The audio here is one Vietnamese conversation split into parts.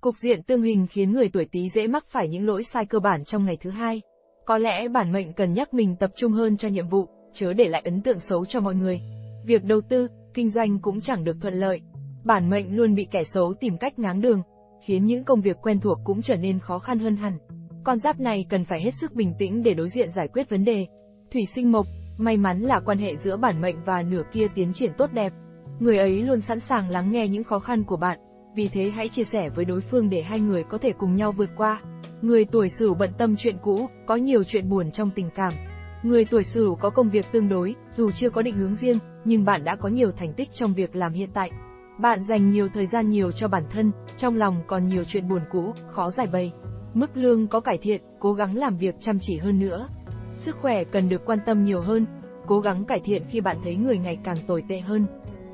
Cục diện tương hình khiến người tuổi Tý dễ mắc phải những lỗi sai cơ bản trong ngày thứ hai. Có lẽ bản mệnh cần nhắc mình tập trung hơn cho nhiệm vụ, chớ để lại ấn tượng xấu cho mọi người. Việc đầu tư, kinh doanh cũng chẳng được thuận lợi. Bản mệnh luôn bị kẻ xấu tìm cách ngáng đường, khiến những công việc quen thuộc cũng trở nên khó khăn hơn hẳn. Con giáp này cần phải hết sức bình tĩnh để đối diện giải quyết vấn đề. Thủy sinh mộc, may mắn là quan hệ giữa bản mệnh và nửa kia tiến triển tốt đẹp. Người ấy luôn sẵn sàng lắng nghe những khó khăn của bạn, vì thế hãy chia sẻ với đối phương để hai người có thể cùng nhau vượt qua. Người tuổi Sửu bận tâm chuyện cũ, có nhiều chuyện buồn trong tình cảm. Người tuổi Sửu có công việc tương đối, dù chưa có định hướng riêng, nhưng bạn đã có nhiều thành tích trong việc làm hiện tại. Bạn dành nhiều thời gian nhiều cho bản thân, trong lòng còn nhiều chuyện buồn cũ, khó giải bày. Mức lương có cải thiện, cố gắng làm việc chăm chỉ hơn nữa. Sức khỏe cần được quan tâm nhiều hơn, cố gắng cải thiện khi bạn thấy người ngày càng tồi tệ hơn.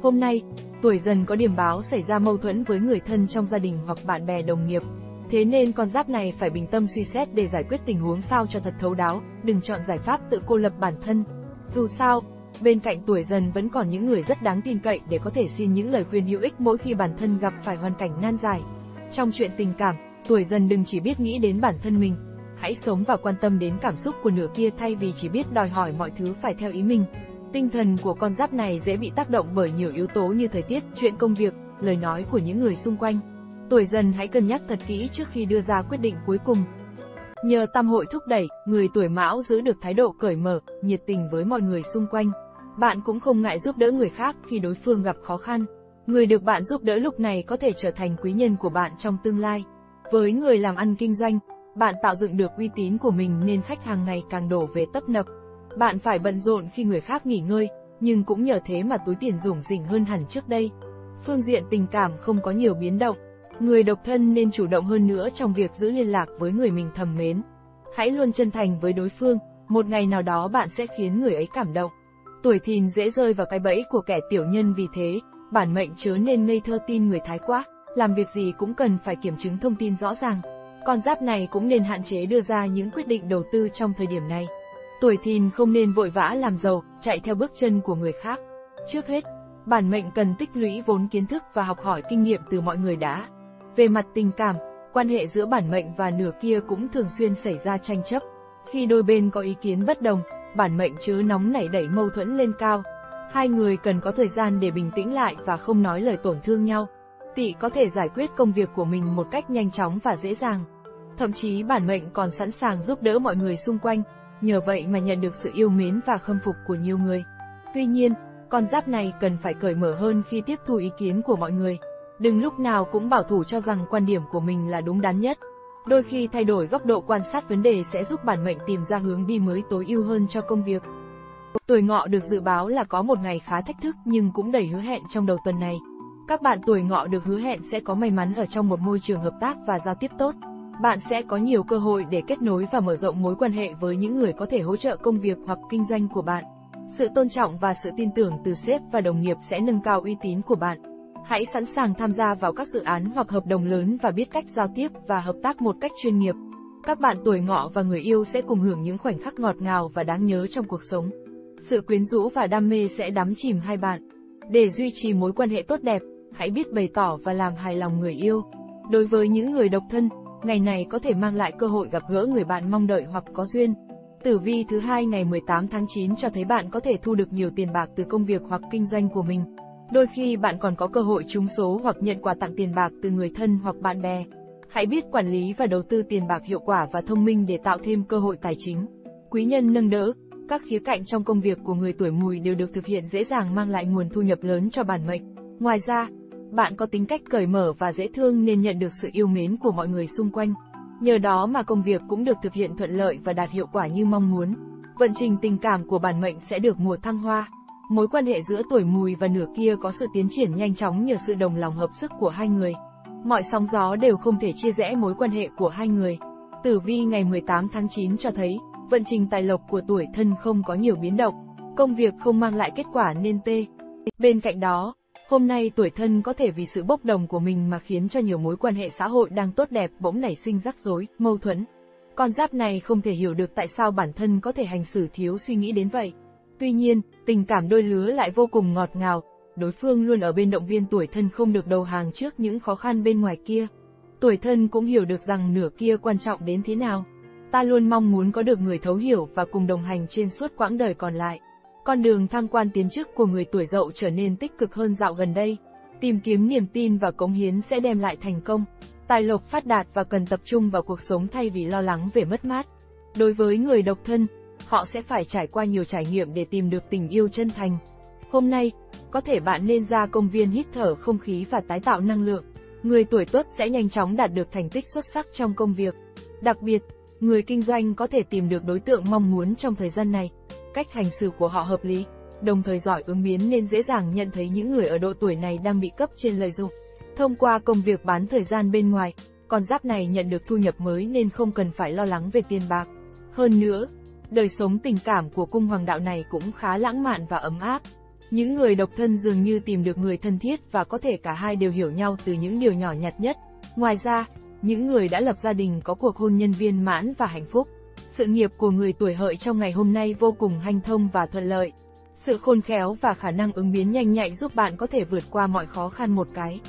Hôm nay, tuổi dần có điểm báo xảy ra mâu thuẫn với người thân trong gia đình hoặc bạn bè đồng nghiệp. Thế nên con giáp này phải bình tâm suy xét để giải quyết tình huống sao cho thật thấu đáo, đừng chọn giải pháp tự cô lập bản thân. Dù sao, bên cạnh tuổi dần vẫn còn những người rất đáng tin cậy để có thể xin những lời khuyên hữu ích mỗi khi bản thân gặp phải hoàn cảnh nan giải. Trong chuyện tình cảm, tuổi dần đừng chỉ biết nghĩ đến bản thân mình, hãy sống và quan tâm đến cảm xúc của nửa kia thay vì chỉ biết đòi hỏi mọi thứ phải theo ý mình. Tinh thần của con giáp này dễ bị tác động bởi nhiều yếu tố như thời tiết, chuyện công việc, lời nói của những người xung quanh. Tuổi dần hãy cân nhắc thật kỹ trước khi đưa ra quyết định cuối cùng. Nhờ tam hội thúc đẩy, người tuổi mão giữ được thái độ cởi mở, nhiệt tình với mọi người xung quanh. Bạn cũng không ngại giúp đỡ người khác khi đối phương gặp khó khăn. Người được bạn giúp đỡ lúc này có thể trở thành quý nhân của bạn trong tương lai. Với người làm ăn kinh doanh, bạn tạo dựng được uy tín của mình nên khách hàng ngày càng đổ về tấp nập. Bạn phải bận rộn khi người khác nghỉ ngơi, nhưng cũng nhờ thế mà túi tiền rủng rỉnh hơn hẳn trước đây. Phương diện tình cảm không có nhiều biến động. Người độc thân nên chủ động hơn nữa trong việc giữ liên lạc với người mình thầm mến. Hãy luôn chân thành với đối phương, một ngày nào đó bạn sẽ khiến người ấy cảm động. Tuổi thìn dễ rơi vào cái bẫy của kẻ tiểu nhân vì thế, bản mệnh chớ nên ngây thơ tin người thái quá, làm việc gì cũng cần phải kiểm chứng thông tin rõ ràng. Con giáp này cũng nên hạn chế đưa ra những quyết định đầu tư trong thời điểm này. Tuổi thìn không nên vội vã làm giàu, chạy theo bước chân của người khác. Trước hết, bản mệnh cần tích lũy vốn kiến thức và học hỏi kinh nghiệm từ mọi người đã. Về mặt tình cảm, quan hệ giữa bản mệnh và nửa kia cũng thường xuyên xảy ra tranh chấp. Khi đôi bên có ý kiến bất đồng, bản mệnh chớ nóng nảy đẩy mâu thuẫn lên cao. Hai người cần có thời gian để bình tĩnh lại và không nói lời tổn thương nhau. Tỵ có thể giải quyết công việc của mình một cách nhanh chóng và dễ dàng. Thậm chí bản mệnh còn sẵn sàng giúp đỡ mọi người xung quanh, nhờ vậy mà nhận được sự yêu mến và khâm phục của nhiều người. Tuy nhiên, con giáp này cần phải cởi mở hơn khi tiếp thu ý kiến của mọi người. Đừng lúc nào cũng bảo thủ cho rằng quan điểm của mình là đúng đắn nhất. Đôi khi thay đổi góc độ quan sát vấn đề sẽ giúp bản mệnh tìm ra hướng đi mới tối ưu hơn cho công việc. Tuổi ngọ được dự báo là có một ngày khá thách thức nhưng cũng đầy hứa hẹn trong đầu tuần này. Các bạn tuổi ngọ được hứa hẹn sẽ có may mắn ở trong một môi trường hợp tác và giao tiếp tốt. Bạn sẽ có nhiều cơ hội để kết nối và mở rộng mối quan hệ với những người có thể hỗ trợ công việc hoặc kinh doanh của bạn. Sự tôn trọng và sự tin tưởng từ sếp và đồng nghiệp sẽ nâng cao uy tín của bạn. Hãy sẵn sàng tham gia vào các dự án hoặc hợp đồng lớn và biết cách giao tiếp và hợp tác một cách chuyên nghiệp. Các bạn tuổi ngọ và người yêu sẽ cùng hưởng những khoảnh khắc ngọt ngào và đáng nhớ trong cuộc sống. Sự quyến rũ và đam mê sẽ đắm chìm hai bạn. Để duy trì mối quan hệ tốt đẹp, hãy biết bày tỏ và làm hài lòng người yêu. Đối với những người độc thân, ngày này có thể mang lại cơ hội gặp gỡ người bạn mong đợi hoặc có duyên. Tử vi thứ hai ngày 18 tháng 9 cho thấy bạn có thể thu được nhiều tiền bạc từ công việc hoặc kinh doanh của mình. Đôi khi bạn còn có cơ hội trúng số hoặc nhận quà tặng tiền bạc từ người thân hoặc bạn bè. Hãy biết quản lý và đầu tư tiền bạc hiệu quả và thông minh để tạo thêm cơ hội tài chính. Quý nhân nâng đỡ, các khía cạnh trong công việc của người tuổi mùi đều được thực hiện dễ dàng mang lại nguồn thu nhập lớn cho bản mệnh. Ngoài ra, bạn có tính cách cởi mở và dễ thương nên nhận được sự yêu mến của mọi người xung quanh. Nhờ đó mà công việc cũng được thực hiện thuận lợi và đạt hiệu quả như mong muốn. Vận trình tình cảm của bản mệnh sẽ được mùa thăng hoa. Mối quan hệ giữa tuổi mùi và nửa kia có sự tiến triển nhanh chóng nhờ sự đồng lòng hợp sức của hai người. Mọi sóng gió đều không thể chia rẽ mối quan hệ của hai người. Tử vi ngày 18 tháng 9 cho thấy, vận trình tài lộc của tuổi thân không có nhiều biến động, công việc không mang lại kết quả nên tê. Bên cạnh đó, hôm nay tuổi thân có thể vì sự bốc đồng của mình mà khiến cho nhiều mối quan hệ xã hội đang tốt đẹp bỗng nảy sinh rắc rối, mâu thuẫn. Con giáp này không thể hiểu được tại sao bản thân có thể hành xử thiếu suy nghĩ đến vậy. Tuy nhiên, tình cảm đôi lứa lại vô cùng ngọt ngào, đối phương luôn ở bên động viên tuổi thân không được đầu hàng trước những khó khăn bên ngoài kia. Tuổi thân cũng hiểu được rằng nửa kia quan trọng đến thế nào. Ta luôn mong muốn có được người thấu hiểu và cùng đồng hành trên suốt quãng đời còn lại. Con đường thăng quan tiến chức của người tuổi dậu trở nên tích cực hơn dạo gần đây. Tìm kiếm niềm tin và cống hiến sẽ đem lại thành công. Tài lộc phát đạt và cần tập trung vào cuộc sống thay vì lo lắng về mất mát. Đối với người độc thân, họ sẽ phải trải qua nhiều trải nghiệm để tìm được tình yêu chân thành. Hôm nay, có thể bạn nên ra công viên hít thở không khí và tái tạo năng lượng. Người tuổi tuất sẽ nhanh chóng đạt được thành tích xuất sắc trong công việc. Đặc biệt, người kinh doanh có thể tìm được đối tượng mong muốn trong thời gian này. Cách hành xử của họ hợp lý, đồng thời giỏi ứng biến nên dễ dàng nhận thấy những người ở độ tuổi này đang bị cấp trên lợi dụng. Thông qua công việc bán thời gian bên ngoài, con giáp này nhận được thu nhập mới nên không cần phải lo lắng về tiền bạc. Hơn nữa, đời sống tình cảm của cung hoàng đạo này cũng khá lãng mạn và ấm áp. Những người độc thân dường như tìm được người thân thiết và có thể cả hai đều hiểu nhau từ những điều nhỏ nhặt nhất. Ngoài ra, những người đã lập gia đình có cuộc hôn nhân viên mãn và hạnh phúc. Sự nghiệp của người tuổi hợi trong ngày hôm nay vô cùng hanh thông và thuận lợi. Sự khôn khéo và khả năng ứng biến nhanh nhạy giúp bạn có thể vượt qua mọi khó khăn một cái.